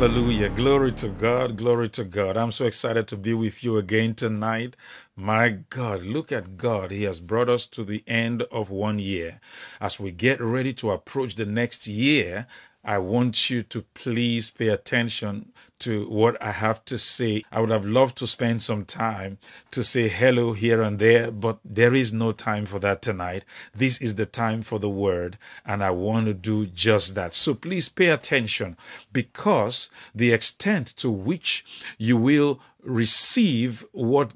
Hallelujah. Glory to God. Glory to God. I'm so excited to be with you again tonight. My God, look at God. He has brought us to the end of one year. As we get ready to approach the next year, I want you to please pay attention to what I have to say. I would have loved to spend some time to say hello here and there, but there is no time for that tonight. This is the time for the word, and I want to do just that. So please pay attention because the extent to which you will receive what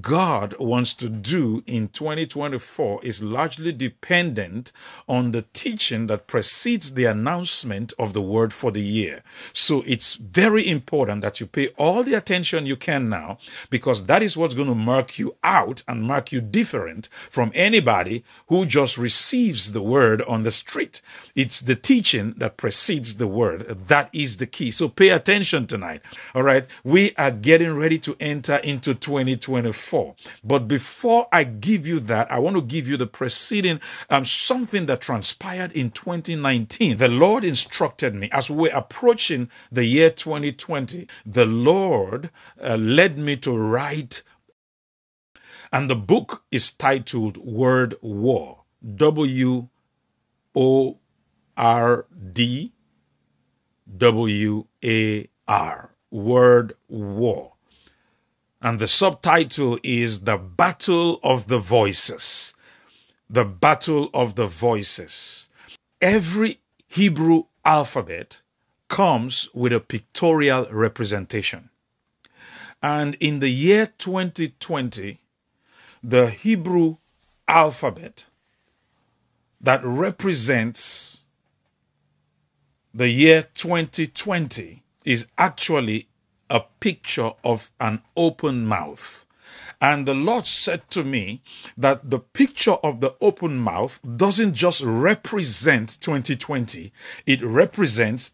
God wants to do in 2024 is largely dependent on the teaching that precedes the announcement of the word for the year. So it's very important that you pay all the attention you can now because that is what's going to mark you out and mark you different from anybody who just receives the word on the street. It's the teaching that precedes the word. That is the key. So pay attention tonight. All right. We are getting ready to enter into 2024. But before I give you that, I want to give you the preceding um, something that transpired in 2019. The Lord instructed me as we're approaching the year 2020. The Lord uh, led me to write, and the book is titled Word War. W O R D W A R. Word War. And the subtitle is The Battle of the Voices. The Battle of the Voices. Every Hebrew alphabet comes with a pictorial representation. And in the year 2020, the Hebrew alphabet that represents the year 2020 is actually a picture of an open mouth. And the Lord said to me that the picture of the open mouth doesn't just represent 2020, it represents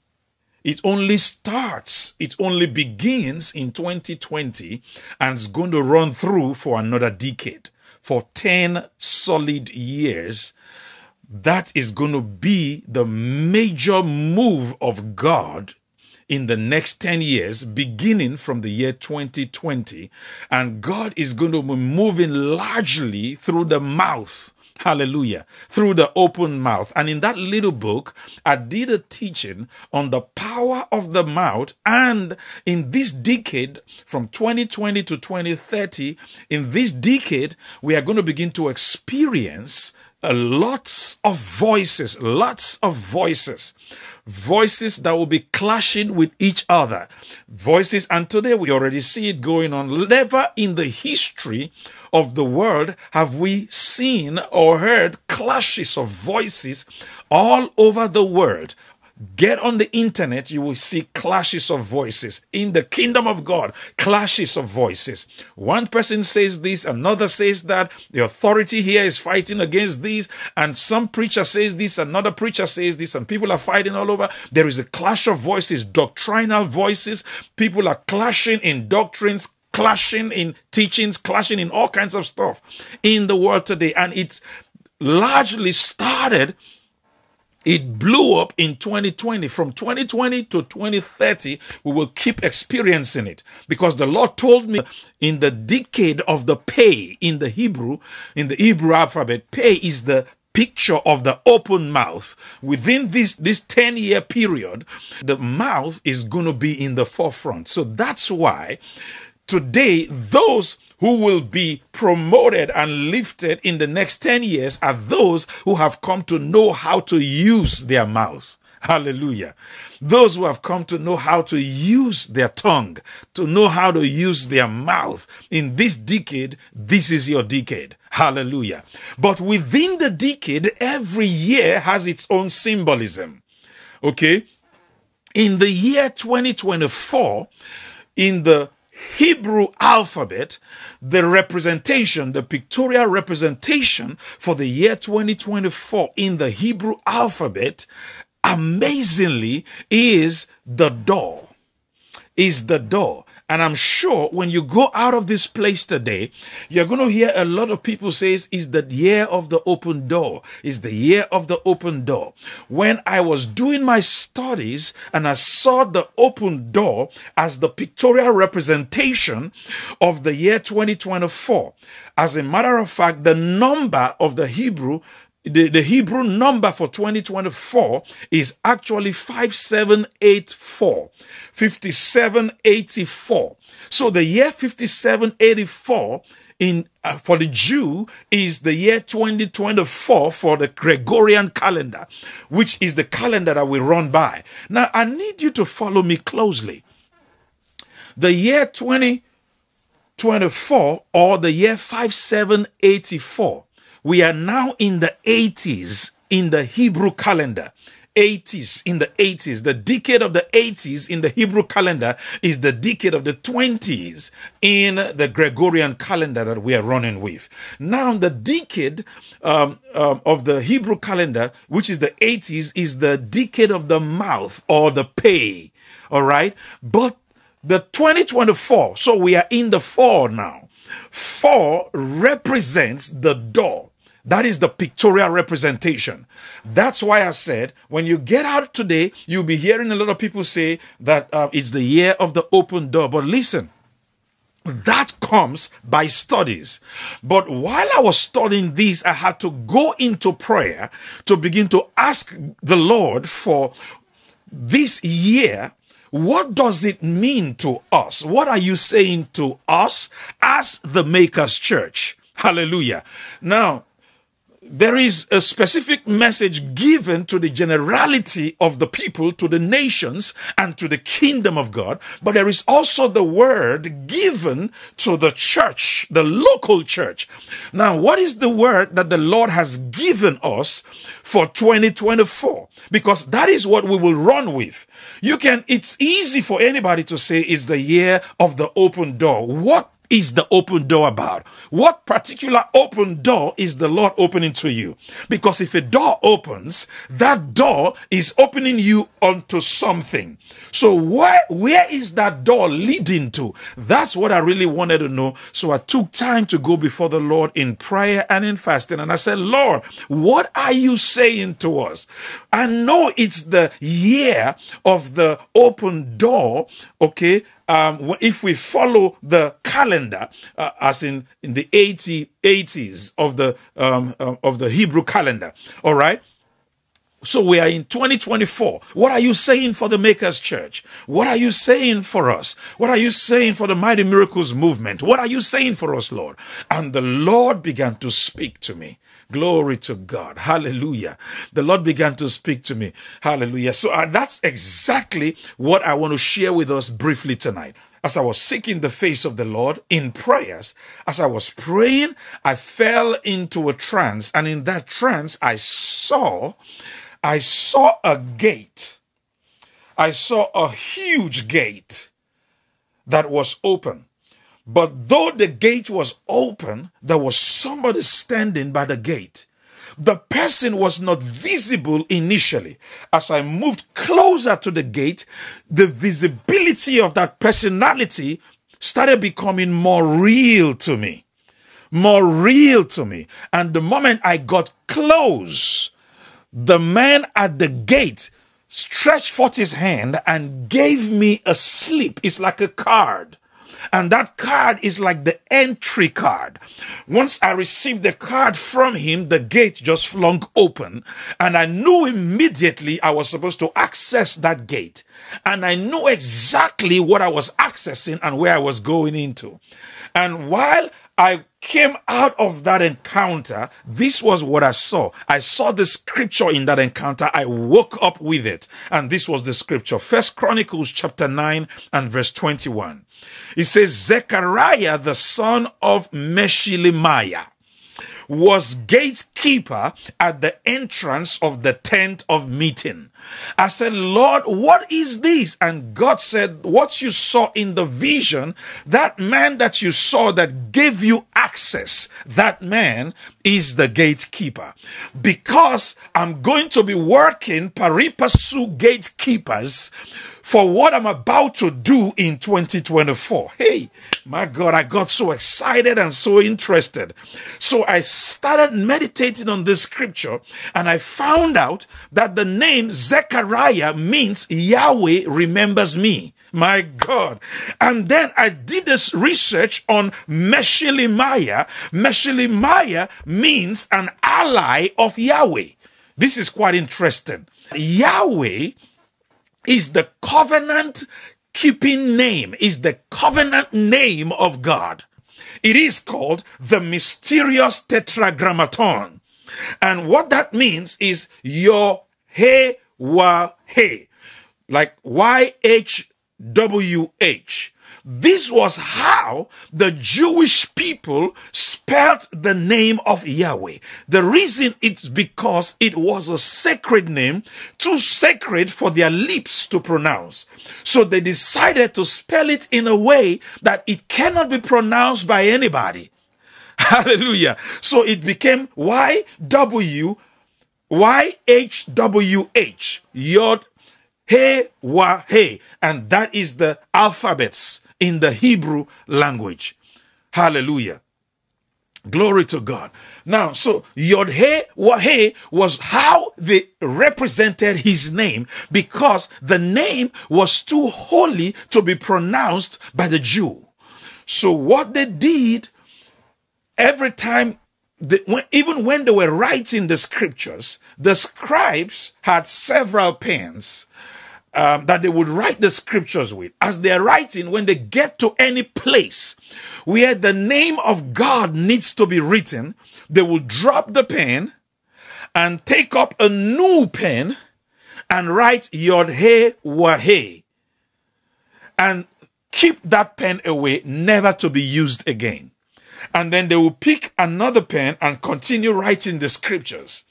it only starts, it only begins in 2020 and it's going to run through for another decade. For 10 solid years, that is going to be the major move of God in the next 10 years, beginning from the year 2020. And God is going to be moving largely through the mouth. Hallelujah. Through the open mouth. And in that little book, I did a teaching on the power of the mouth. And in this decade, from 2020 to 2030, in this decade, we are going to begin to experience uh, lots of voices, lots of voices voices that will be clashing with each other. Voices, and today we already see it going on. Never in the history of the world have we seen or heard clashes of voices all over the world Get on the internet, you will see clashes of voices. In the kingdom of God, clashes of voices. One person says this, another says that. The authority here is fighting against these, and some preacher says this, another preacher says this, and people are fighting all over. There is a clash of voices, doctrinal voices. People are clashing in doctrines, clashing in teachings, clashing in all kinds of stuff in the world today. And it's largely started it blew up in 2020. From 2020 to 2030, we will keep experiencing it. Because the Lord told me in the decade of the pay in the Hebrew, in the Hebrew alphabet, pay is the picture of the open mouth. Within this this 10 year period the mouth is going to be in the forefront. So that's why today those who will be promoted and lifted in the next 10 years are those who have come to know how to use their mouth. Hallelujah. Those who have come to know how to use their tongue, to know how to use their mouth. In this decade, this is your decade. Hallelujah. But within the decade, every year has its own symbolism. Okay. In the year 2024, in the Hebrew alphabet, the representation, the pictorial representation for the year 2024 in the Hebrew alphabet, amazingly, is the door. Is the door. And I'm sure when you go out of this place today, you're going to hear a lot of people say is the year of the open door, is the year of the open door. When I was doing my studies and I saw the open door as the pictorial representation of the year 2024. As a matter of fact, the number of the Hebrew the, the Hebrew number for 2024 is actually 5784. 5784. So the year 5784 in uh, for the Jew is the year 2024 for the Gregorian calendar, which is the calendar that we run by. Now I need you to follow me closely. The year 2024 or the year 5784 we are now in the 80s in the Hebrew calendar. 80s in the 80s. The decade of the 80s in the Hebrew calendar is the decade of the 20s in the Gregorian calendar that we are running with. Now, the decade um, um, of the Hebrew calendar, which is the 80s, is the decade of the mouth or the pay. All right. But the 2024, so we are in the four now. Four represents the door. That is the pictorial representation. That's why I said when you get out today, you'll be hearing a lot of people say that uh, it's the year of the open door. But listen, that comes by studies. But while I was studying this, I had to go into prayer to begin to ask the Lord for this year what does it mean to us? What are you saying to us as the Makers Church? Hallelujah. Now, there is a specific message given to the generality of the people, to the nations, and to the kingdom of God. But there is also the word given to the church, the local church. Now, what is the word that the Lord has given us for 2024? Because that is what we will run with. You can, it's easy for anybody to say it's the year of the open door. What is the open door about? What particular open door is the Lord opening to you? Because if a door opens, that door is opening you onto something. So where, where is that door leading to? That's what I really wanted to know. So I took time to go before the Lord in prayer and in fasting. And I said, Lord, what are you saying to us? I know it's the year of the open door. Okay um, if we follow the calendar, uh, as in in the 80, 80s of the um, uh, of the Hebrew calendar, all right. So we are in 2024. What are you saying for the Makers Church? What are you saying for us? What are you saying for the Mighty Miracles movement? What are you saying for us, Lord? And the Lord began to speak to me. Glory to God. Hallelujah. The Lord began to speak to me. Hallelujah. So uh, that's exactly what I want to share with us briefly tonight. As I was seeking the face of the Lord in prayers, as I was praying, I fell into a trance. And in that trance, I saw, I saw a gate. I saw a huge gate that was open. But though the gate was open, there was somebody standing by the gate. The person was not visible initially. As I moved closer to the gate, the visibility of that personality started becoming more real to me. More real to me. And the moment I got close, the man at the gate stretched forth his hand and gave me a slip. It's like a card. And that card is like the entry card. Once I received the card from him, the gate just flung open and I knew immediately I was supposed to access that gate. And I knew exactly what I was accessing and where I was going into. And while I came out of that encounter, this was what I saw. I saw the scripture in that encounter. I woke up with it. And this was the scripture. First Chronicles chapter 9 and verse 21. It says, Zechariah, the son of Meshelemiah was gatekeeper at the entrance of the tent of meeting. I said, Lord, what is this? And God said, what you saw in the vision, that man that you saw that gave you access, that man is the gatekeeper. Because I'm going to be working pari passu gatekeepers for what I'm about to do in 2024. Hey, my God, I got so excited and so interested. So I started meditating on this scripture and I found out that the name Zechariah means Yahweh remembers me. My God. And then I did this research on Meshelemiah. Meshelemiah means an ally of Yahweh. This is quite interesting. Yahweh is the covenant keeping name, is the covenant name of God. It is called the mysterious tetragrammaton. And what that means is your he wa he, like Y H W H. This was how the Jewish people spelled the name of Yahweh. The reason it's because it was a sacred name, too sacred for their lips to pronounce. So they decided to spell it in a way that it cannot be pronounced by anybody. Hallelujah. So it became YW Y W Y H W H Yod He Wa He, and that is the alphabets in the Hebrew language. Hallelujah. Glory to God. Now, so Yod He Wahe was how they represented his name because the name was too holy to be pronounced by the Jew. So what they did every time when, even when they were writing the scriptures, the scribes had several pens um, that they would write the scriptures with. As they're writing, when they get to any place where the name of God needs to be written, they will drop the pen and take up a new pen and write Yod He Wahe and keep that pen away, never to be used again. And then they will pick another pen and continue writing the scriptures.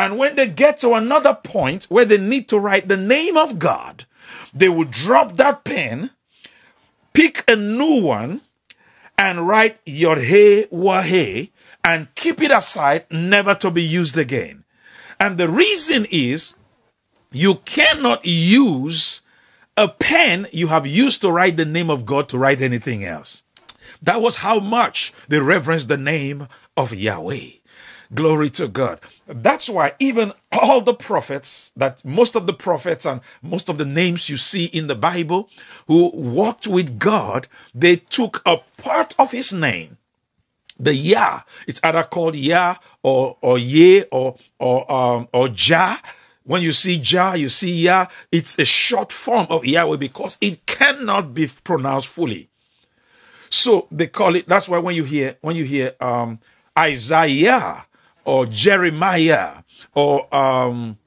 And when they get to another point where they need to write the name of God, they will drop that pen, pick a new one, and write Yodhe Wahe and keep it aside, never to be used again. And the reason is you cannot use a pen you have used to write the name of God to write anything else. That was how much they reverenced the name of Yahweh. Glory to God. That's why even all the prophets, that most of the prophets and most of the names you see in the Bible who walked with God, they took a part of his name. The Yah, it's either called Yah or, or Ye or, or, um, or Jah. When you see Jah, you see Yah. It's a short form of Yahweh because it cannot be pronounced fully. So they call it, that's why when you hear, when you hear, um, Isaiah, or Jeremiah or um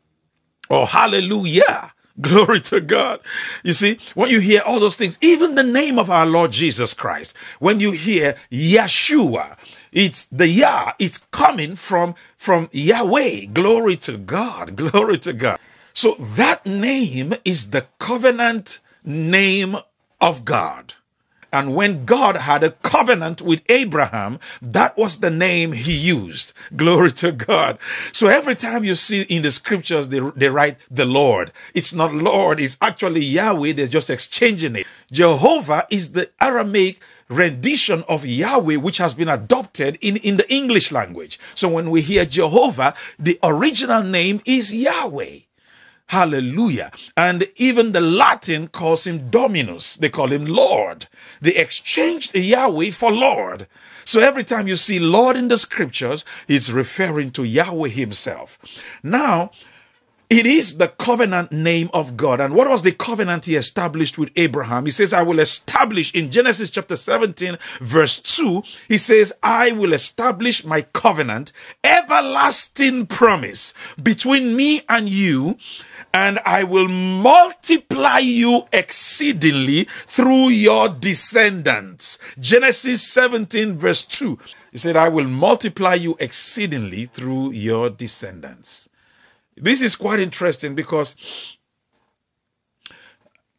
or hallelujah. Glory to God. You see, when you hear all those things, even the name of our Lord Jesus Christ, when you hear Yeshua, it's the Yah, it's coming from, from Yahweh. Glory to God. Glory to God. So that name is the covenant name of God. And when God had a covenant with Abraham, that was the name he used. Glory to God. So every time you see in the scriptures, they, they write the Lord. It's not Lord, it's actually Yahweh. They're just exchanging it. Jehovah is the Aramaic rendition of Yahweh, which has been adopted in, in the English language. So when we hear Jehovah, the original name is Yahweh. Hallelujah. And even the Latin calls him Dominus. They call him Lord. They exchanged Yahweh for Lord. So every time you see Lord in the scriptures, it's referring to Yahweh himself. Now, it is the covenant name of God. And what was the covenant he established with Abraham? He says, I will establish in Genesis chapter 17, verse 2. He says, I will establish my covenant, everlasting promise between me and you, and I will multiply you exceedingly through your descendants. Genesis 17, verse 2. He said, I will multiply you exceedingly through your descendants. This is quite interesting because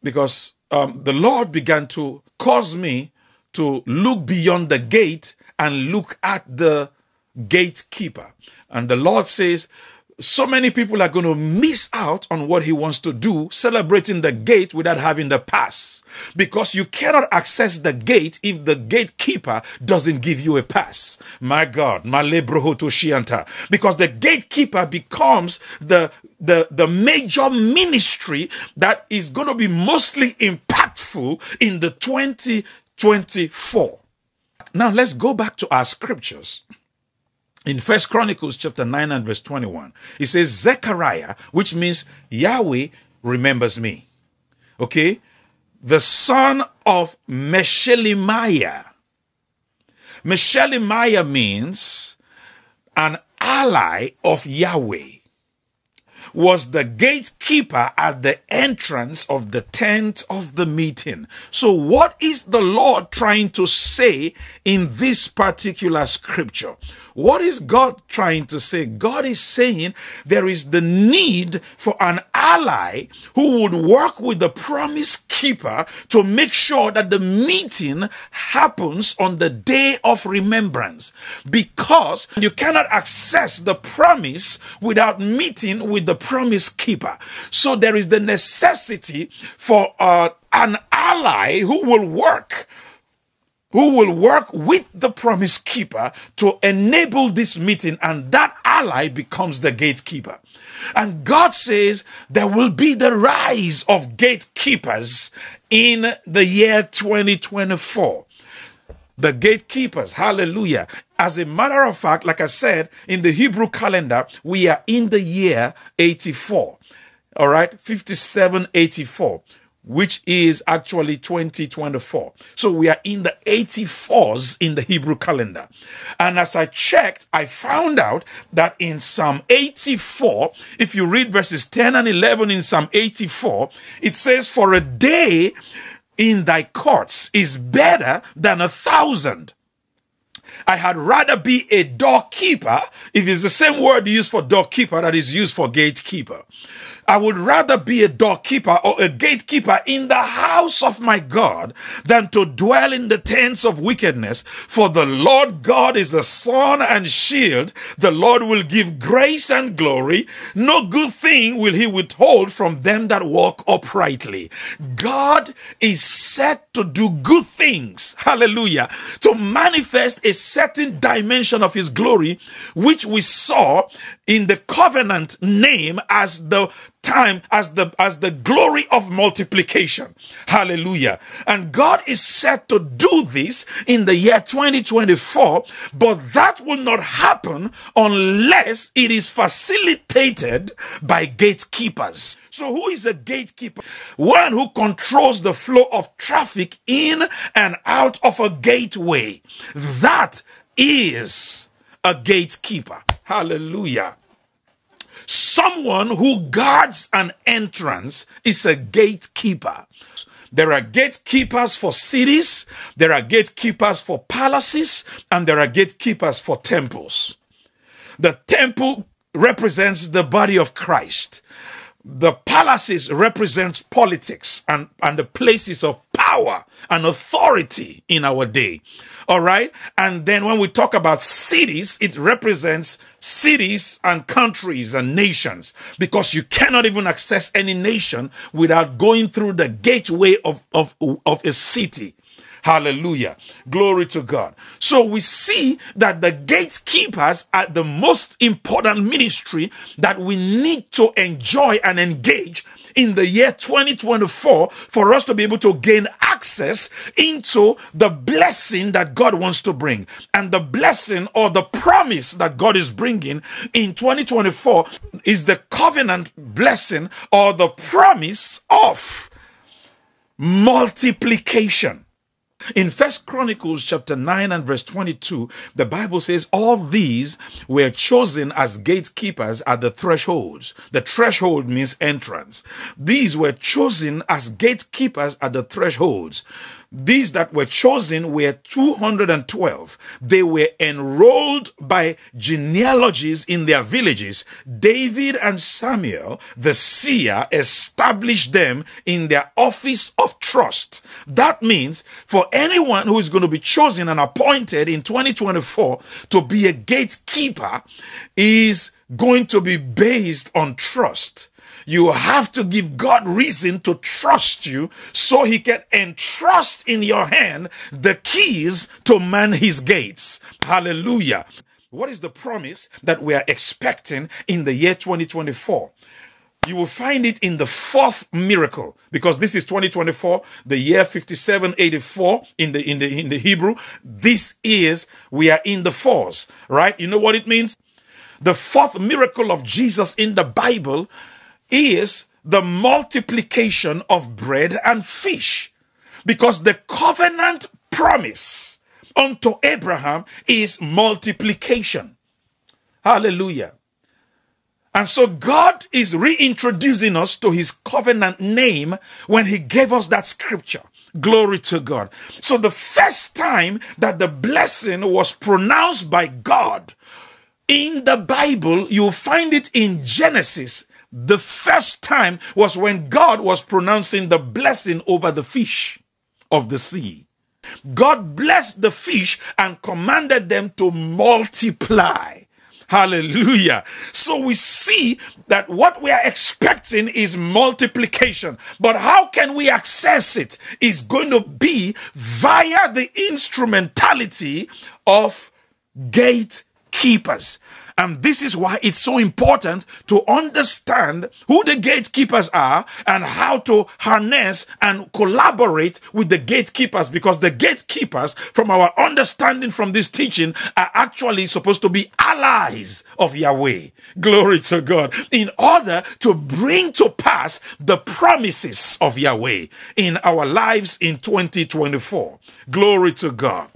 because um, the Lord began to cause me to look beyond the gate and look at the gatekeeper. And the Lord says, so many people are going to miss out on what he wants to do, celebrating the gate without having the pass. Because you cannot access the gate if the gatekeeper doesn't give you a pass. My God, Shianta. Because the gatekeeper becomes the, the, the major ministry that is going to be mostly impactful in the 2024. Now let's go back to our scriptures in First Chronicles chapter 9 and verse 21, it says Zechariah, which means Yahweh remembers me. Okay? The son of Meshelemiah. Meshelemiah means an ally of Yahweh was the gatekeeper at the entrance of the tent of the meeting. So what is the Lord trying to say in this particular scripture? What is God trying to say? God is saying there is the need for an ally who would work with the promise keeper to make sure that the meeting happens on the day of remembrance because you cannot access the promise without meeting with the promise keeper. So there is the necessity for uh, an ally who will work who will work with the promise keeper to enable this meeting and that ally becomes the gatekeeper. And God says there will be the rise of gatekeepers in the year 2024. The gatekeepers, hallelujah. As a matter of fact, like I said, in the Hebrew calendar, we are in the year 84. All right, 5784 which is actually 2024. So we are in the 84s in the Hebrew calendar. And as I checked, I found out that in Psalm 84, if you read verses 10 and 11 in Psalm 84, it says, For a day in thy courts is better than a thousand. I had rather be a doorkeeper. It is the same word used for doorkeeper that is used for gatekeeper. I would rather be a doorkeeper or a gatekeeper in the house of my God than to dwell in the tents of wickedness. For the Lord God is a sun and shield. The Lord will give grace and glory. No good thing will he withhold from them that walk uprightly. God is set to do good things. Hallelujah. To manifest a certain dimension of his glory, which we saw in the covenant name as the time as the as the glory of multiplication. Hallelujah. And god is set to do this in the year 2024 but that will not happen unless it is facilitated by gatekeepers. So who is a gatekeeper? One who controls the flow of traffic in and out of a gateway. That is a gatekeeper. Hallelujah. Someone who guards an entrance is a gatekeeper. There are gatekeepers for cities, there are gatekeepers for palaces, and there are gatekeepers for temples. The temple represents the body of Christ. The palaces represent politics and, and the places of power and authority in our day. All right. And then when we talk about cities, it represents cities and countries and nations because you cannot even access any nation without going through the gateway of, of, of a city. Hallelujah. Glory to God. So we see that the gatekeepers are the most important ministry that we need to enjoy and engage in the year 2024 for us to be able to gain access into the blessing that God wants to bring. And the blessing or the promise that God is bringing in 2024 is the covenant blessing or the promise of multiplication. In First Chronicles chapter 9 and verse 22, the Bible says all these were chosen as gatekeepers at the thresholds. The threshold means entrance. These were chosen as gatekeepers at the thresholds. These that were chosen were 212. They were enrolled by genealogies in their villages. David and Samuel, the seer, established them in their office of trust. That means for anyone who is going to be chosen and appointed in 2024 to be a gatekeeper is going to be based on trust. You have to give God reason to trust you so he can entrust in your hand the keys to man his gates. Hallelujah. What is the promise that we are expecting in the year 2024? You will find it in the fourth miracle because this is 2024, the year 5784 in the in the in the Hebrew. This is we are in the fours, right? You know what it means? The fourth miracle of Jesus in the Bible is the multiplication of bread and fish. Because the covenant promise unto Abraham is multiplication. Hallelujah. And so God is reintroducing us to his covenant name when he gave us that scripture. Glory to God. So the first time that the blessing was pronounced by God in the Bible, you find it in Genesis the first time was when God was pronouncing the blessing over the fish of the sea. God blessed the fish and commanded them to multiply. Hallelujah. So we see that what we are expecting is multiplication. But how can we access it? Is going to be via the instrumentality of gatekeepers. And this is why it's so important to understand who the gatekeepers are and how to harness and collaborate with the gatekeepers because the gatekeepers, from our understanding from this teaching, are actually supposed to be allies of Yahweh. Glory to God. In order to bring to pass the promises of Yahweh in our lives in 2024. Glory to God.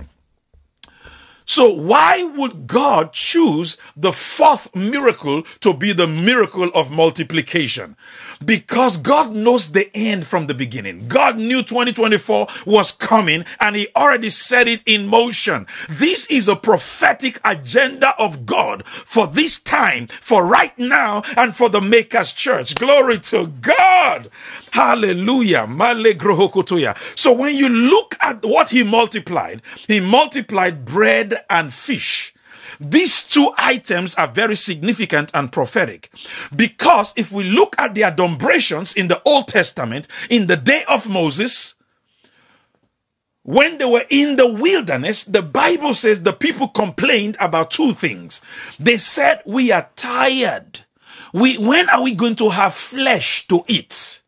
So why would God choose the fourth miracle to be the miracle of multiplication? Because God knows the end from the beginning. God knew 2024 was coming and he already set it in motion. This is a prophetic agenda of God for this time, for right now, and for the Maker's church. Glory to God. Hallelujah. So when you look at what he multiplied, he multiplied bread and fish. These two items are very significant and prophetic because if we look at the adumbrations in the Old Testament, in the day of Moses, when they were in the wilderness, the Bible says the people complained about two things. They said, we are tired. We, when are we going to have flesh to eat?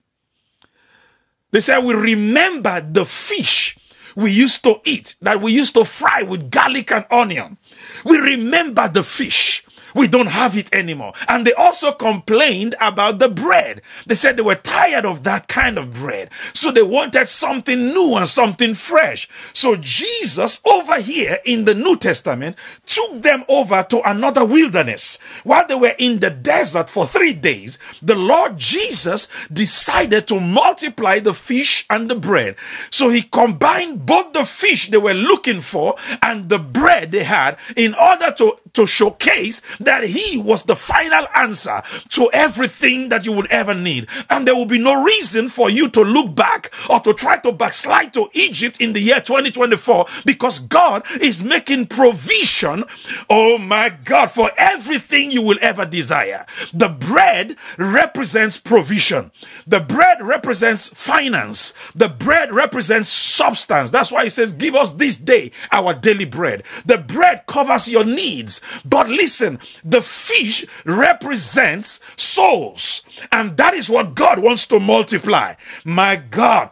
They said, we remember the fish we used to eat, that we used to fry with garlic and onion. We remember the fish. We don't have it anymore. And they also complained about the bread. They said they were tired of that kind of bread. So they wanted something new and something fresh. So Jesus over here in the New Testament took them over to another wilderness. While they were in the desert for three days, the Lord Jesus decided to multiply the fish and the bread. So he combined both the fish they were looking for and the bread they had in order to, to showcase that he was the final answer to everything that you would ever need. And there will be no reason for you to look back or to try to backslide to Egypt in the year 2024 because God is making provision, oh my God, for everything you will ever desire. The bread represents provision. The bread represents finance. The bread represents substance. That's why he says, give us this day our daily bread. The bread covers your needs. But listen, the fish represents souls. And that is what God wants to multiply. My God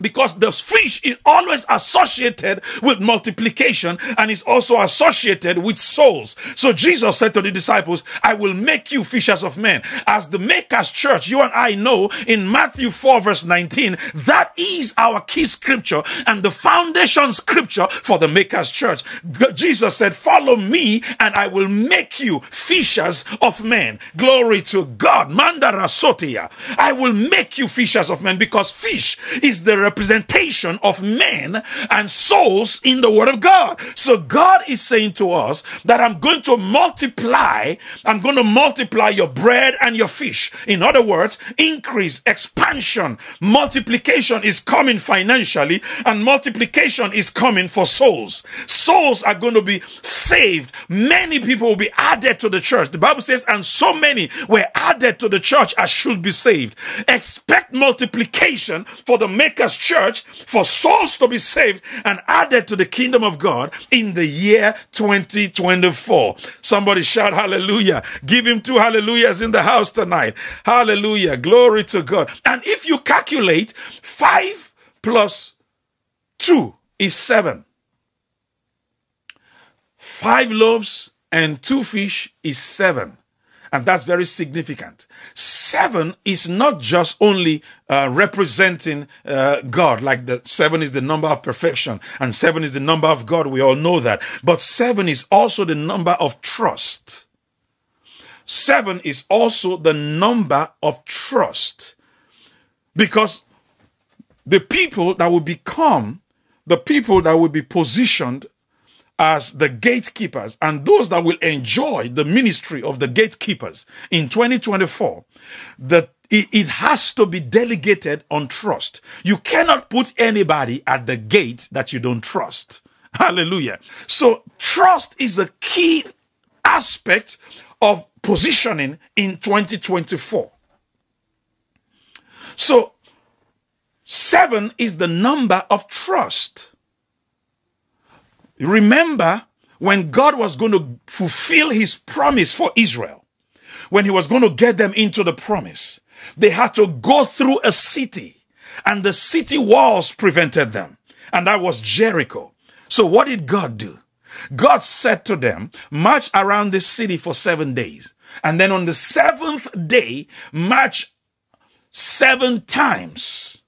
because the fish is always associated with multiplication and is also associated with souls. So Jesus said to the disciples, I will make you fishers of men. As the Maker's church, you and I know in Matthew 4 verse 19, that is our key scripture and the foundation scripture for the Maker's church. Jesus said, follow me and I will make you fishers of men. Glory to God. Mandara Sotia. I will make you fishers of men because fish is the representation of men and souls in the word of God. So God is saying to us that I'm going to multiply, I'm going to multiply your bread and your fish. In other words, increase, expansion, multiplication is coming financially and multiplication is coming for souls. Souls are going to be saved. Many people will be added to the church. The Bible says, and so many were added to the church as should be saved. Expect multiplication for the Maker's church, for souls to be saved and added to the kingdom of God in the year 2024. Somebody shout hallelujah. Give him two hallelujahs in the house tonight. Hallelujah. Glory to God. And if you calculate five plus two is seven. Five loaves and two fish is seven. And that's very significant. Seven is not just only uh, representing uh, God, like the seven is the number of perfection and seven is the number of God. We all know that. But seven is also the number of trust. Seven is also the number of trust. Because the people that will become, the people that will be positioned as the gatekeepers and those that will enjoy the ministry of the gatekeepers in 2024, that it, has to be delegated on trust. You cannot put anybody at the gate that you don't trust. Hallelujah. So trust is a key aspect of positioning in 2024. So seven is the number of trust. Remember when God was going to fulfill his promise for Israel, when he was going to get them into the promise, they had to go through a city and the city walls prevented them. And that was Jericho. So what did God do? God said to them, march around this city for seven days. And then on the seventh day, march seven times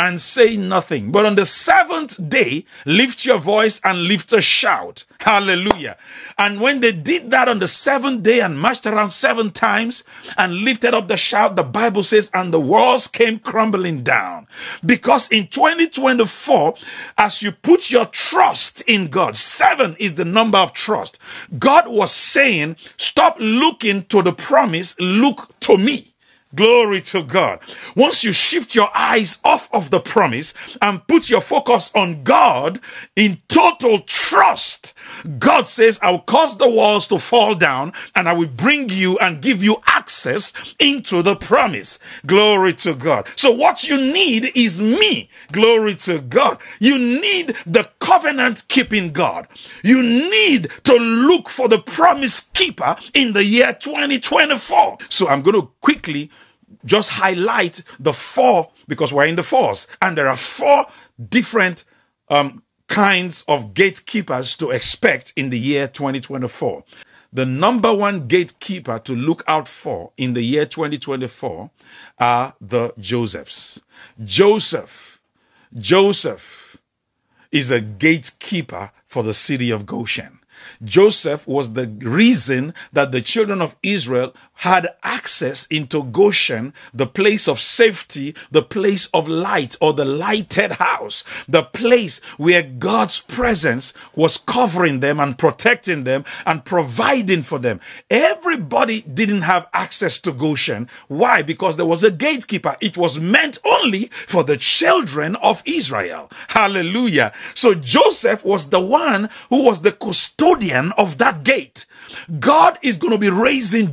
and say nothing. But on the seventh day, lift your voice and lift a shout. Hallelujah. And when they did that on the seventh day and marched around seven times and lifted up the shout, the Bible says, and the walls came crumbling down. Because in 2024, as you put your trust in God, seven is the number of trust. God was saying, stop looking to the promise, look to me. Glory to God. Once you shift your eyes off of the promise and put your focus on God in total trust, God says, I'll cause the walls to fall down and I will bring you and give you access into the promise. Glory to God. So what you need is me. Glory to God. You need the covenant keeping God. You need to look for the promise keeper in the year 2024. So I'm going to quickly just highlight the four because we're in the fours and there are four different um, kinds of gatekeepers to expect in the year 2024. The number one gatekeeper to look out for in the year 2024 are the Josephs. Joseph, Joseph is a gatekeeper for the city of Goshen. Joseph was the reason that the children of Israel had access into Goshen, the place of safety, the place of light or the lighted house, the place where God's presence was covering them and protecting them and providing for them. Everybody didn't have access to Goshen. Why? Because there was a gatekeeper. It was meant only for the children of Israel. Hallelujah. So Joseph was the one who was the custodian of that gate. God is going to be raising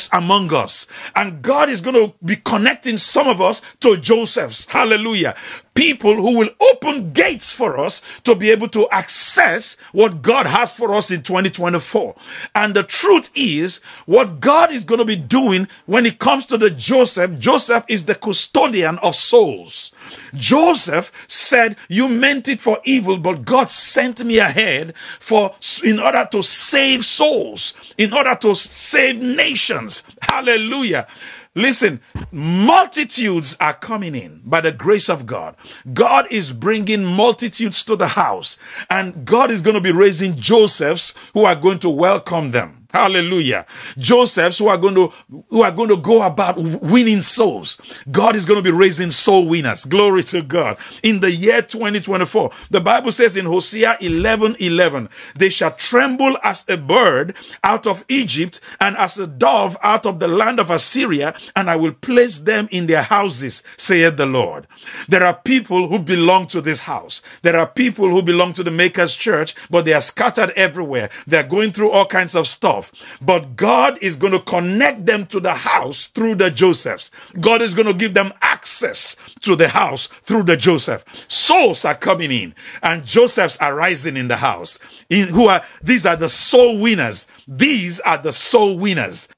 Josephs among us. And God is going to be connecting some of us to Josephs. Hallelujah. People who will open gates for us to be able to access what God has for us in 2024. And the truth is, what God is going to be doing when it comes to the Joseph, Joseph is the custodian of souls. Joseph said, you meant it for evil, but God sent me ahead for, in order to save souls, in order to save nations. Hallelujah. Listen, multitudes are coming in by the grace of God. God is bringing multitudes to the house, and God is going to be raising Josephs who are going to welcome them. Hallelujah. Josephs who are going to, who are going to go about winning souls. God is going to be raising soul winners. Glory to God. In the year 2024, the Bible says in Hosea 11, 11, they shall tremble as a bird out of Egypt and as a dove out of the land of Assyria, and I will place them in their houses, saith the Lord. There are people who belong to this house. There are people who belong to the Maker's church, but they are scattered everywhere. They're going through all kinds of stuff. But God is going to connect them to the house through the Josephs. God is going to give them access to the house through the Joseph. Souls are coming in and Josephs are rising in the house. In, who are, these are the soul winners. These are the soul winners.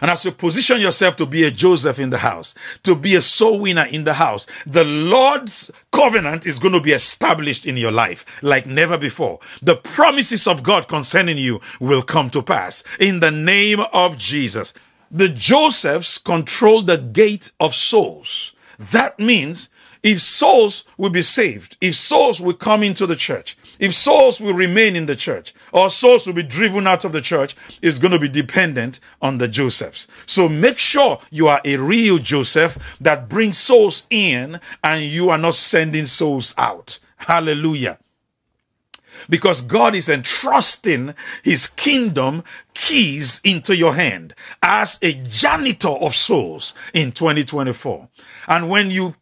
And as you position yourself to be a Joseph in the house, to be a soul winner in the house, the Lord's covenant is going to be established in your life like never before. The promises of God concerning you will come to pass in the name of Jesus. The Josephs control the gate of souls. That means if souls will be saved, if souls will come into the church, if souls will remain in the church, or souls will be driven out of the church, is going to be dependent on the Josephs. So make sure you are a real Joseph that brings souls in and you are not sending souls out. Hallelujah because God is entrusting his kingdom keys into your hand as a janitor of souls in 2024. And when you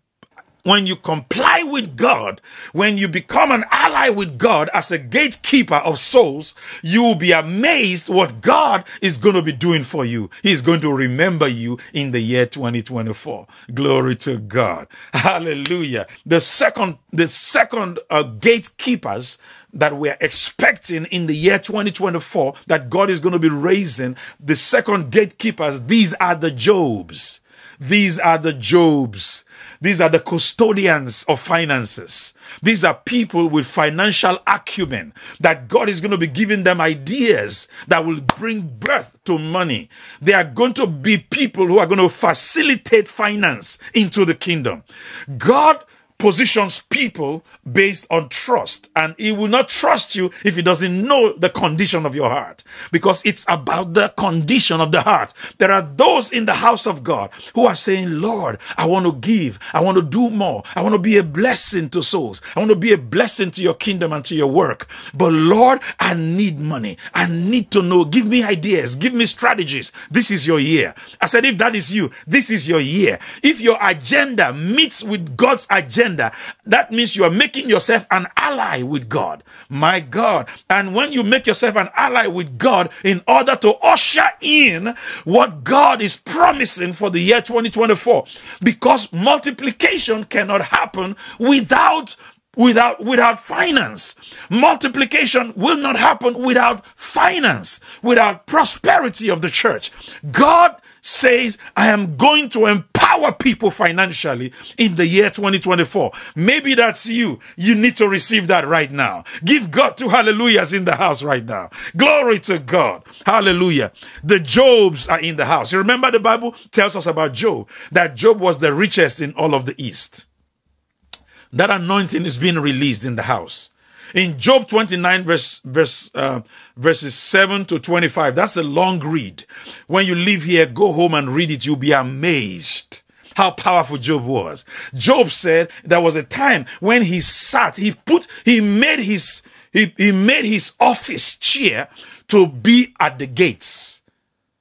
when you comply with God, when you become an ally with God as a gatekeeper of souls, you will be amazed what God is going to be doing for you. He's going to remember you in the year 2024. Glory to God. Hallelujah. The second, the second uh, gatekeepers that we're expecting in the year 2024 that God is going to be raising the second gatekeepers. These are the Jobs. These are the Jobs. These are the custodians of finances. These are people with financial acumen that God is going to be giving them ideas that will bring birth to money. They are going to be people who are going to facilitate finance into the kingdom. God positions people based on trust. And he will not trust you if he doesn't know the condition of your heart. Because it's about the condition of the heart. There are those in the house of god who are saying lord i want to give. I want to do more. I want to be a blessing to souls. I want to be a blessing to your kingdom and to your work. But lord i need money. I need to know. Give me ideas. Give me strategies. This is your year. I said if that is you this is your year. If your agenda meets with god's agenda agenda, that means you are making yourself an ally with God. My God. And when you make yourself an ally with God in order to usher in what God is promising for the year 2024, because multiplication cannot happen without without without finance multiplication will not happen without finance without prosperity of the church god says, I am going to empower people financially in the year 2024. Maybe that's you. You need to receive that right now. Give God two hallelujahs in the house right now. Glory to God. Hallelujah. The Jobs are in the house. You remember the Bible tells us about Job, that Job was the richest in all of the East. That anointing is being released in the house. In Job 29 verse, verse, uh, verses 7 to 25, that's a long read. When you leave here, go home and read it. You'll be amazed how powerful Job was. Job said there was a time when he sat, he put, he made his, he, he made his office chair to be at the gates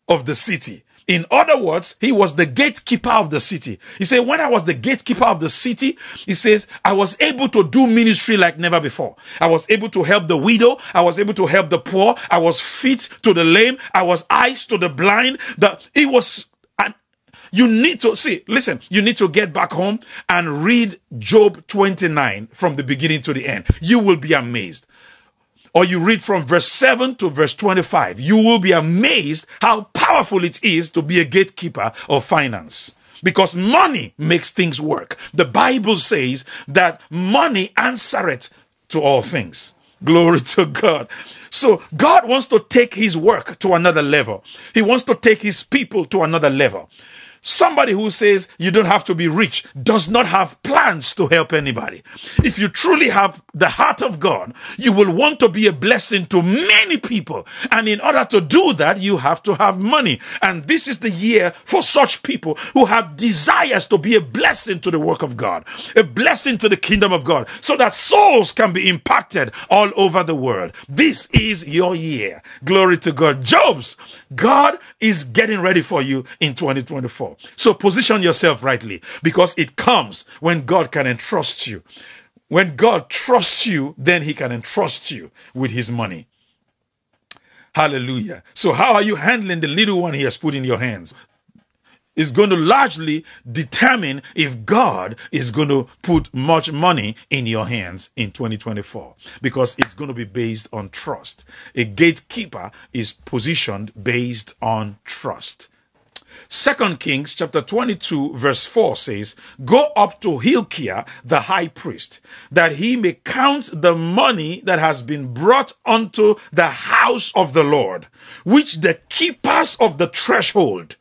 of the city. In other words, he was the gatekeeper of the city. He said, when I was the gatekeeper of the city, he says, I was able to do ministry like never before. I was able to help the widow. I was able to help the poor. I was feet to the lame. I was eyes to the blind. The, it was you need to see, listen, you need to get back home and read Job 29 from the beginning to the end. You will be amazed or you read from verse 7 to verse 25, you will be amazed how powerful it is to be a gatekeeper of finance. Because money makes things work. The Bible says that money answereth to all things. Glory to God. So God wants to take his work to another level. He wants to take his people to another level. Somebody who says you don't have to be rich does not have plans to help anybody. If you truly have the heart of God, you will want to be a blessing to many people. And in order to do that, you have to have money. And this is the year for such people who have desires to be a blessing to the work of God, a blessing to the kingdom of God, so that souls can be impacted all over the world. This is your year. Glory to God. Jobs, God is getting ready for you in 2024. So position yourself rightly because it comes when God can entrust you. When God trusts you, then he can entrust you with his money. Hallelujah. So how are you handling the little one he has put in your hands? Is going to largely determine if God is going to put much money in your hands in 2024 because it's going to be based on trust. A gatekeeper is positioned based on trust. Second Kings chapter 22 verse 4 says, Go up to Hilkiah the high priest, that he may count the money that has been brought unto the house of the Lord, which the keepers of the threshold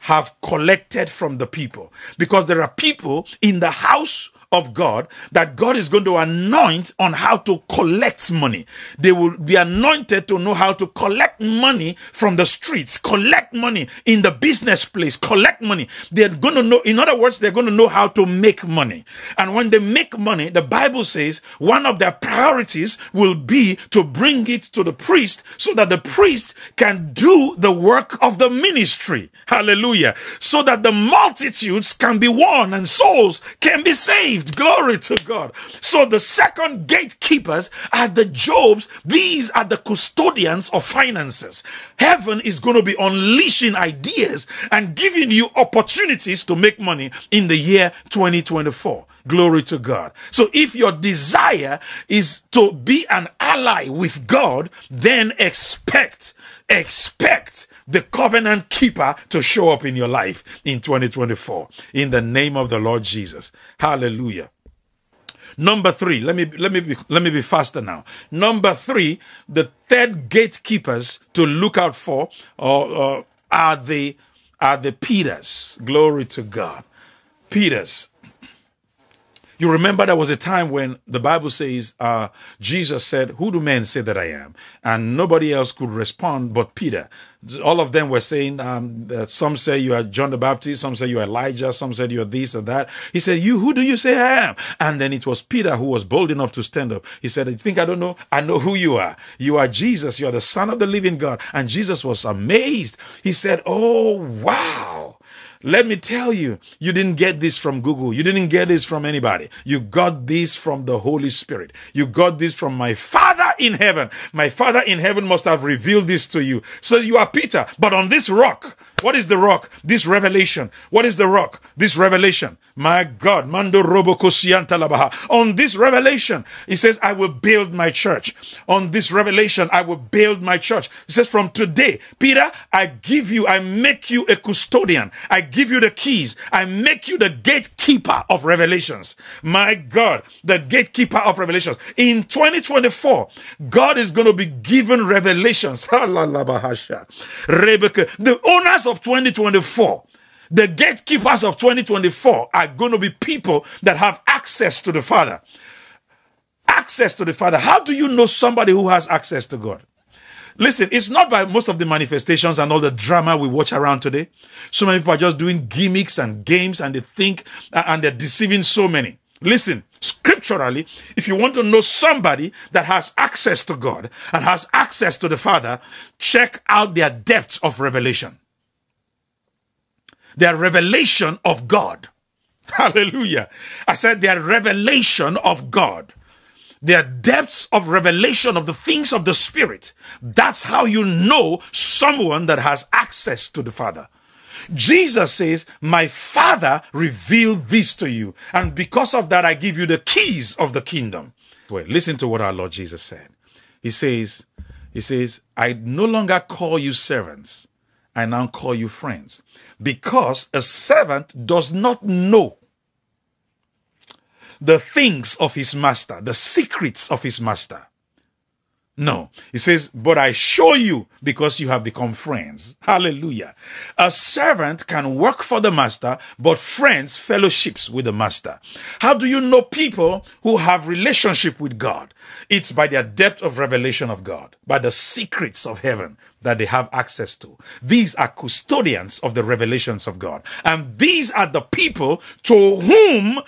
have collected from the people. Because there are people in the house of God that God is going to anoint on how to collect money. They will be anointed to know how to collect money from the streets, collect money in the business place, collect money. They're going to know, in other words, they're going to know how to make money. And when they make money, the Bible says one of their priorities will be to bring it to the priest so that the priest can do the work of the ministry. Hallelujah. So that the multitudes can be won and souls can be saved. Glory to God. So the second gatekeepers are the Jobs. These are the custodians of finances. Heaven is going to be unleashing ideas and giving you opportunities to make money in the year 2024. Glory to God. So if your desire is to be an ally with God, then expect, expect the covenant keeper to show up in your life in 2024 in the name of the Lord Jesus. Hallelujah. Number three, let me let me be, let me be faster now. Number three, the third gatekeepers to look out for are the are the Peters. Glory to God, Peters. You remember there was a time when the Bible says uh, Jesus said, "Who do men say that I am?" And nobody else could respond but Peter. All of them were saying, um, "Some say you are John the Baptist, some say you are Elijah, some said you are this or that." He said, "You, who do you say I am?" And then it was Peter who was bold enough to stand up. He said, "You think I don't know? I know who you are. You are Jesus. You are the Son of the Living God." And Jesus was amazed. He said, "Oh wow." Let me tell you, you didn't get this from Google. You didn't get this from anybody. You got this from the Holy Spirit. You got this from my Father in heaven. My Father in heaven must have revealed this to you. So you are Peter, but on this rock, what is the rock? This revelation. What is the rock? This revelation. My God, Mando Roboko Labaha. On this revelation, he says, I will build my church. On this revelation, I will build my church. He says, from today, Peter, I give you, I make you a custodian. I give you the keys. I make you the gatekeeper of revelations. My God, the gatekeeper of revelations. In 2024, God is going to be given revelations. The owners of 2024, the gatekeepers of 2024 are going to be people that have access to the Father. Access to the Father. How do you know somebody who has access to God? Listen, it's not by most of the manifestations and all the drama we watch around today. So many people are just doing gimmicks and games and they think uh, and they're deceiving so many. Listen, scripturally, if you want to know somebody that has access to God and has access to the Father, check out their depths of revelation. Their revelation of God. Hallelujah. I said their revelation of God. Their depths of revelation of the things of the Spirit. That's how you know someone that has access to the Father. Jesus says, My Father revealed this to you. And because of that, I give you the keys of the kingdom. Wait, listen to what our Lord Jesus said. He says, He says, I no longer call you servants. I now call you friends. Because a servant does not know the things of his master, the secrets of his master. No, he says, but I show you because you have become friends. Hallelujah. A servant can work for the master, but friends fellowships with the master. How do you know people who have relationship with God? It's by their depth of revelation of God, by the secrets of heaven that they have access to. These are custodians of the revelations of God. And these are the people to whom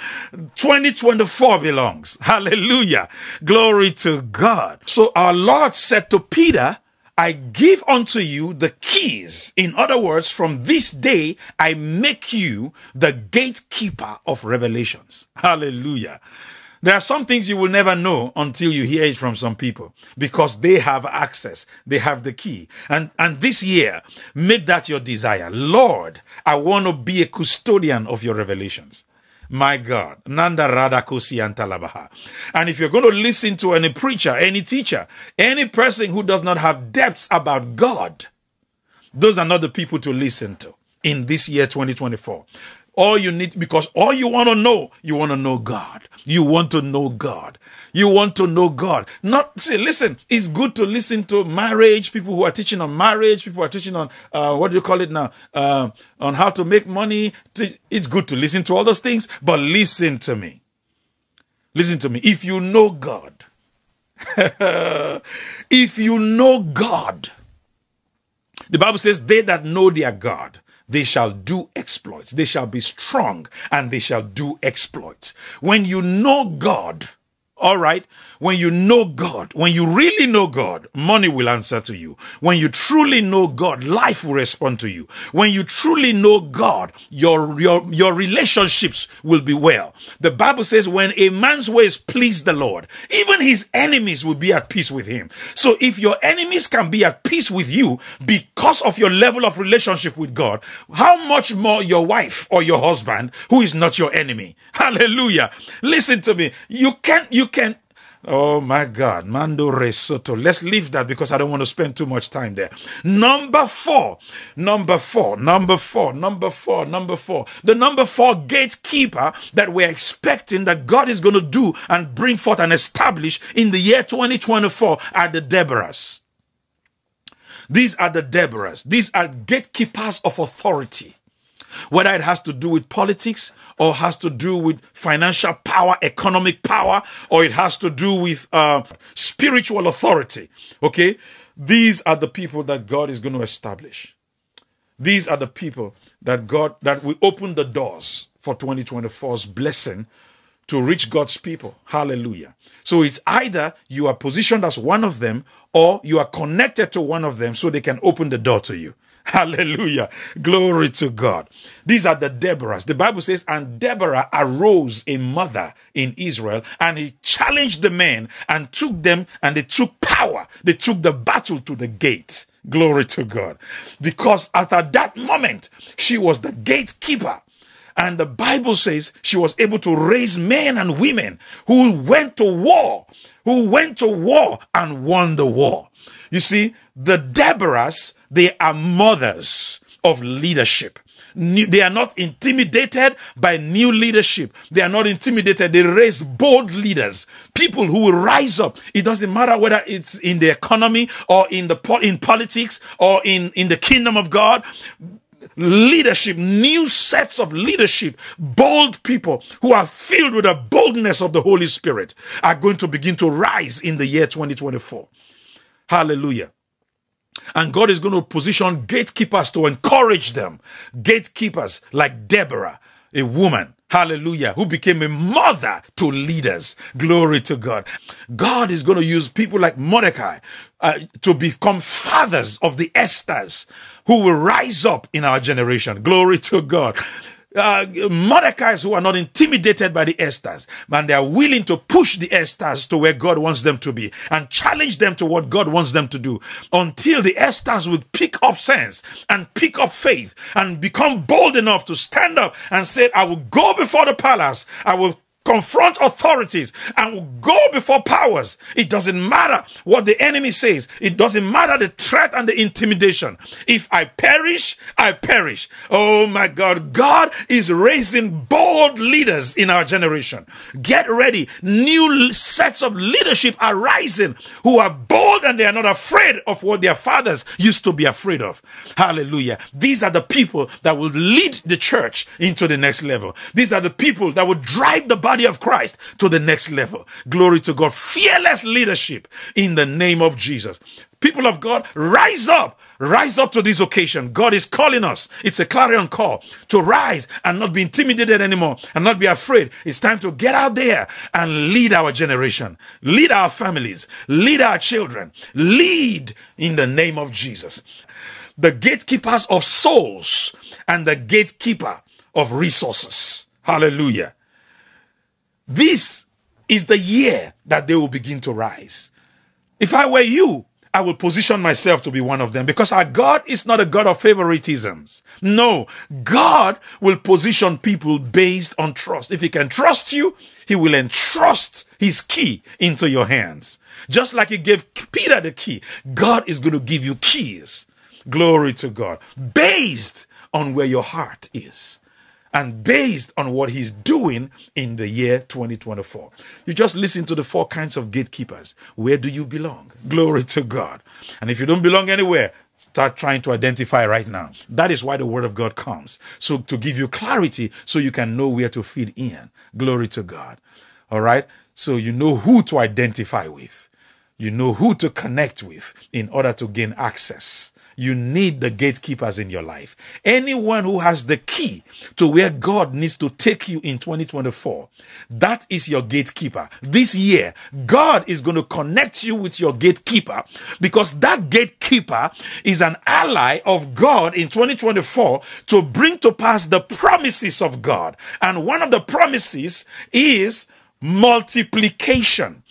2024 belongs. Hallelujah. Glory to God. So our Lord said to Peter, I give unto you the keys. In other words, from this day, I make you the gatekeeper of revelations. Hallelujah. There are some things you will never know until you hear it from some people because they have access. They have the key. And, and this year, make that your desire. Lord, I want to be a custodian of your revelations. My God. Nanda Radakosi Antalabaha. And if you're going to listen to any preacher, any teacher, any person who does not have depths about God, those are not the people to listen to in this year 2024. All you need, because all you want to know, you want to know God. You want to know God. You want to know God. Not, say, listen, it's good to listen to marriage, people who are teaching on marriage, people are teaching on, uh, what do you call it now? Uh, on how to make money. It's good to listen to all those things, but listen to me. Listen to me. If you know God, if you know God, the Bible says, they that know their God, they shall do exploits. They shall be strong and they shall do exploits. When you know God, all right. When you know God, when you really know God, money will answer to you. When you truly know God, life will respond to you. When you truly know God, your, your, your relationships will be well. The Bible says when a man's ways please the Lord, even his enemies will be at peace with him. So if your enemies can be at peace with you because of your level of relationship with God, how much more your wife or your husband who is not your enemy? Hallelujah. Listen to me. You can't, you can Oh my God, Mando Resoto. Let's leave that because I don't want to spend too much time there. Number four, number four, number four, number four, number four. The number four gatekeeper that we're expecting that God is going to do and bring forth and establish in the year 2024 are the Deborahs. These are the Deborahs. These are gatekeepers of authority whether it has to do with politics or has to do with financial power, economic power, or it has to do with uh, spiritual authority. Okay, these are the people that God is going to establish. These are the people that God that we open the doors for 2024's blessing to reach God's people. Hallelujah. So it's either you are positioned as one of them or you are connected to one of them so they can open the door to you. Hallelujah. Glory to God. These are the Deborahs. The Bible says, and Deborah arose a mother in Israel and he challenged the men and took them and they took power. They took the battle to the gate. Glory to God. Because at that moment, she was the gatekeeper. And the Bible says she was able to raise men and women who went to war, who went to war and won the war. You see, the Deborahs, they are mothers of leadership. They are not intimidated by new leadership. They are not intimidated. They raise bold leaders, people who will rise up. It doesn't matter whether it's in the economy or in the in politics or in in the kingdom of God leadership, new sets of leadership, bold people who are filled with the boldness of the Holy Spirit are going to begin to rise in the year 2024. Hallelujah. And God is going to position gatekeepers to encourage them. Gatekeepers like Deborah, a woman, hallelujah, who became a mother to leaders. Glory to God. God is going to use people like Mordecai uh, to become fathers of the Esthers who will rise up in our generation. Glory to God uh, Mordecai's who are not intimidated by the Esthers, and they are willing to push the Esthers to where God wants them to be and challenge them to what God wants them to do until the Esthers will pick up sense and pick up faith and become bold enough to stand up and say, I will go before the palace. I will confront authorities and go before powers. It doesn't matter what the enemy says. It doesn't matter the threat and the intimidation. If I perish, I perish. Oh my God. God is raising bold leaders in our generation. Get ready. New sets of leadership are rising who are bold and they are not afraid of what their fathers used to be afraid of. Hallelujah. These are the people that will lead the church into the next level. These are the people that will drive the body of Christ to the next level. Glory to God. Fearless leadership in the name of Jesus. People of God, rise up. Rise up to this occasion. God is calling us. It's a clarion call to rise and not be intimidated anymore and not be afraid. It's time to get out there and lead our generation, lead our families, lead our children, lead in the name of Jesus. The gatekeepers of souls and the gatekeeper of resources. Hallelujah. This is the year that they will begin to rise. If I were you, I will position myself to be one of them because our God is not a God of favoritisms. No, God will position people based on trust. If He can trust you, He will entrust His key into your hands. Just like He gave Peter the key, God is going to give you keys. Glory to God. Based on where your heart is and based on what he's doing in the year 2024. You just listen to the four kinds of gatekeepers. Where do you belong? Glory to God. And if you don't belong anywhere, start trying to identify right now. That is why the word of God comes. So to give you clarity so you can know where to fit in. Glory to God. All right. So you know who to identify with. You know who to connect with in order to gain access you need the gatekeepers in your life. Anyone who has the key to where God needs to take you in 2024, that is your gatekeeper. This year, God is going to connect you with your gatekeeper because that gatekeeper is an ally of God in 2024 to bring to pass the promises of God. And one of the promises is multiplication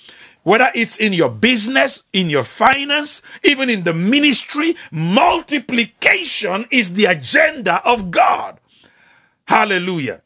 whether it's in your business, in your finance, even in the ministry, multiplication is the agenda of God. Hallelujah.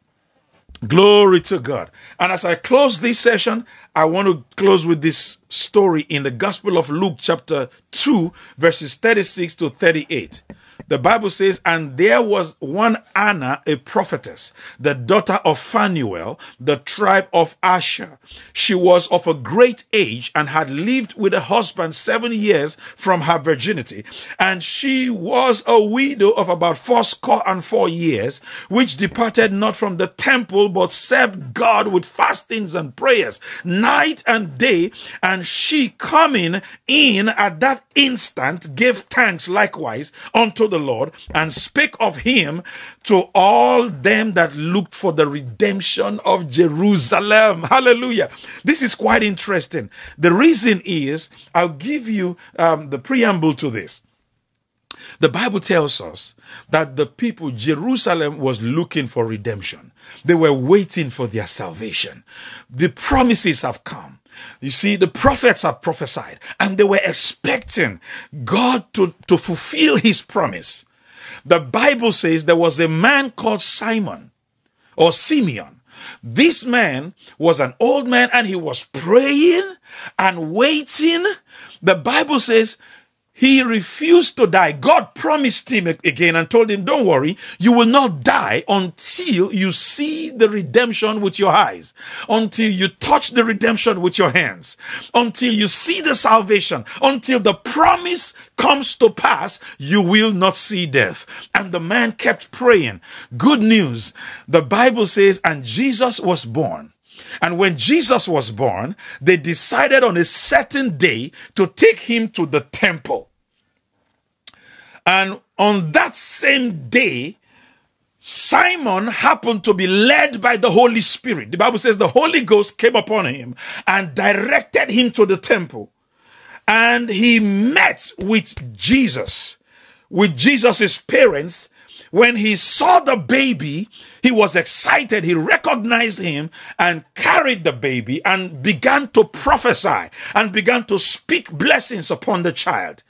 Glory to God. And as I close this session, I want to close with this story in the Gospel of Luke, chapter 2, verses 36 to 38. The Bible says, and there was one Anna, a prophetess, the daughter of Phanuel, the tribe of Asher. She was of a great age and had lived with a husband seven years from her virginity. And she was a widow of about fourscore and four years, which departed not from the temple, but served God with fastings and prayers night and day. And she coming in at that instant gave thanks likewise unto the Lord and spake of him to all them that looked for the redemption of Jerusalem. Hallelujah. This is quite interesting. The reason is, I'll give you um, the preamble to this. The Bible tells us that the people, Jerusalem was looking for redemption. They were waiting for their salvation. The promises have come. You see, the prophets have prophesied and they were expecting God to, to fulfill his promise. The Bible says there was a man called Simon or Simeon. This man was an old man and he was praying and waiting. The Bible says he refused to die. God promised him again and told him, don't worry, you will not die until you see the redemption with your eyes, until you touch the redemption with your hands, until you see the salvation, until the promise comes to pass, you will not see death. And the man kept praying. Good news. The Bible says, and Jesus was born. And when Jesus was born, they decided on a certain day to take him to the temple. And on that same day, Simon happened to be led by the Holy Spirit. The Bible says the Holy Ghost came upon him and directed him to the temple. And he met with Jesus, with Jesus' parents. When he saw the baby, he was excited. He recognized him and carried the baby and began to prophesy and began to speak blessings upon the child.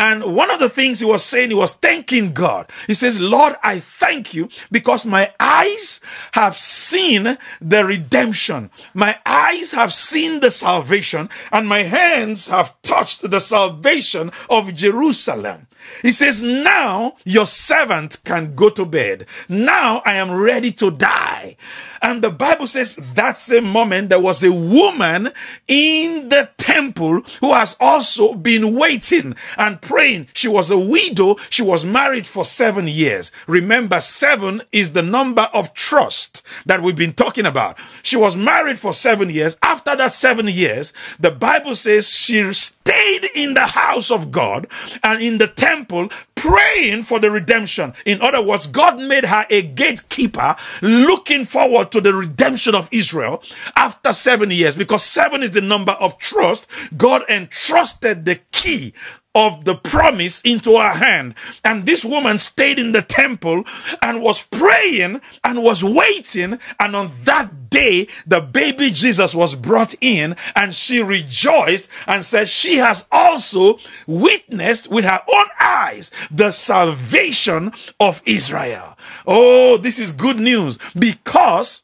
And one of the things he was saying, he was thanking God. He says, Lord, I thank you because my eyes have seen the redemption. My eyes have seen the salvation and my hands have touched the salvation of Jerusalem. He says, now your servant can go to bed. Now I am ready to die. And the Bible says that same moment there was a woman in the temple who has also been waiting and praying. She was a widow. She was married for seven years. Remember, seven is the number of trust that we've been talking about. She was married for seven years. After that seven years, the Bible says she stayed in the house of God and in the temple temple praying for the redemption. In other words, God made her a gatekeeper looking forward to the redemption of Israel after seven years because seven is the number of trust. God entrusted the key of the promise into her hand. And this woman stayed in the temple and was praying and was waiting. And on that day, the baby Jesus was brought in and she rejoiced and said she has also witnessed with her own eyes the salvation of Israel. Oh, this is good news because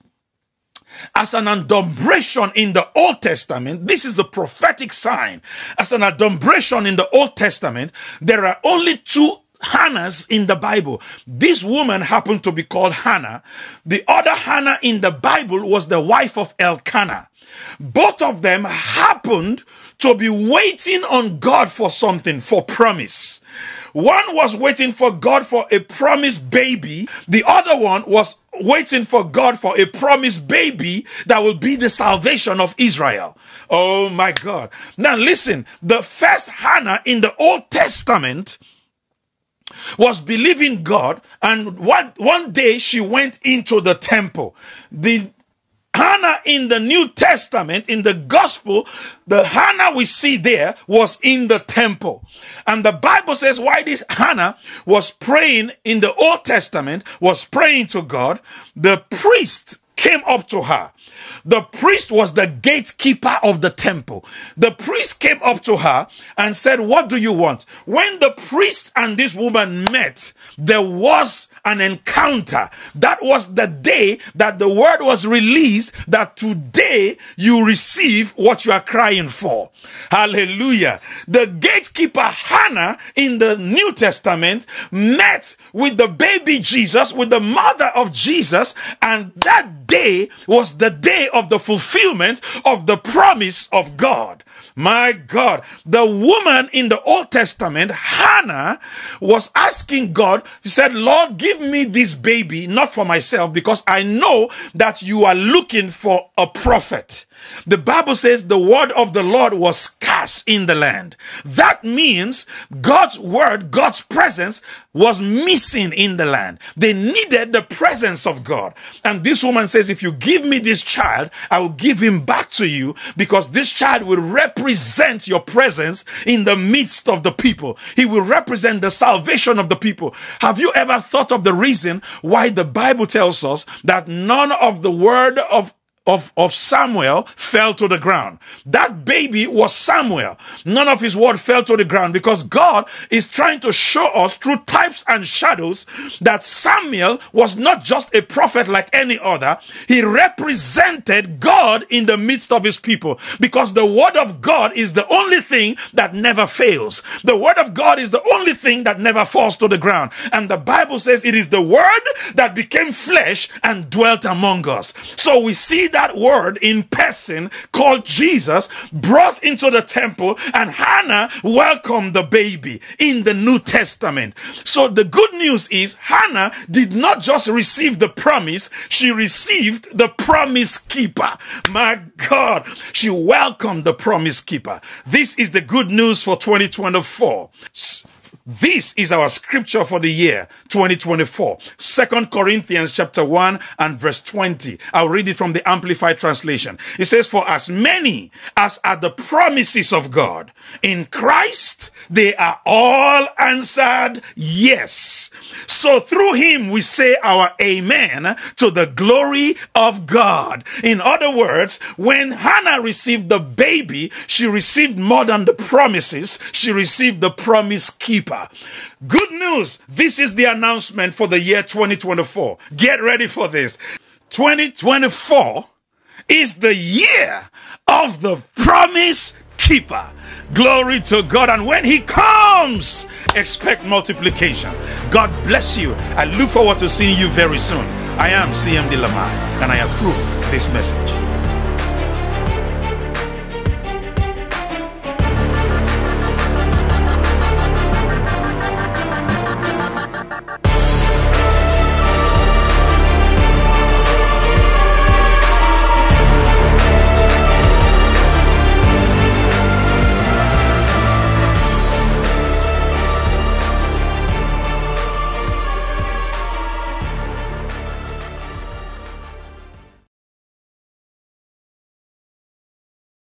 as an adumbration in the Old Testament, this is the prophetic sign. As an adumbration in the Old Testament, there are only two Hannahs in the Bible. This woman happened to be called Hannah. The other Hannah in the Bible was the wife of Elkanah. Both of them happened to be waiting on God for something, for promise. One was waiting for God for a promised baby. The other one was waiting for God for a promised baby that will be the salvation of Israel. Oh my God. Now listen, the first Hannah in the Old Testament was believing God and one, one day she went into the temple. The Hannah in the New Testament, in the gospel, the Hannah we see there was in the temple. And the Bible says why this Hannah was praying in the Old Testament, was praying to God, the priest came up to her. The priest was the gatekeeper of the temple. The priest came up to her and said, What do you want? When the priest and this woman met, there was an encounter. That was the day that the word was released that today you receive what you are crying for. Hallelujah. The gatekeeper Hannah in the New Testament met with the baby Jesus, with the mother of Jesus, and that day was the day of the fulfillment of the promise of God. My God, the woman in the Old Testament, Hannah, was asking God, she said, Lord, give me this baby, not for myself, because I know that you are looking for a prophet. The Bible says the word of the Lord was scarce in the land. That means God's word, God's presence was missing in the land. They needed the presence of God. And this woman says, if you give me this child, I will give him back to you because this child will represent your presence in the midst of the people. He will represent the salvation of the people. Have you ever thought of the reason why the Bible tells us that none of the word of of, of Samuel fell to the ground. That baby was Samuel. None of his word fell to the ground because God is trying to show us through types and shadows that Samuel was not just a prophet like any other. He represented God in the midst of his people because the word of God is the only thing that never fails. The word of God is the only thing that never falls to the ground. And the Bible says it is the word that became flesh and dwelt among us. So we see that word in person called Jesus brought into the temple and Hannah welcomed the baby in the New Testament. So the good news is Hannah did not just receive the promise, she received the promise keeper. My God, she welcomed the promise keeper. This is the good news for 2024. This is our scripture for the year 2024. Second Corinthians chapter 1 and verse 20. I'll read it from the Amplified translation. It says, For as many as are the promises of God in Christ, they are all answered yes. So through him we say our amen to the glory of God. In other words, when Hannah received the baby, she received more than the promises. She received the promise keeper. Good news. This is the announcement for the year 2024. Get ready for this. 2024 is the year of the promise keeper. Glory to God. And when He comes, expect multiplication. God bless you. I look forward to seeing you very soon. I am CMD Lamai and I approve this message.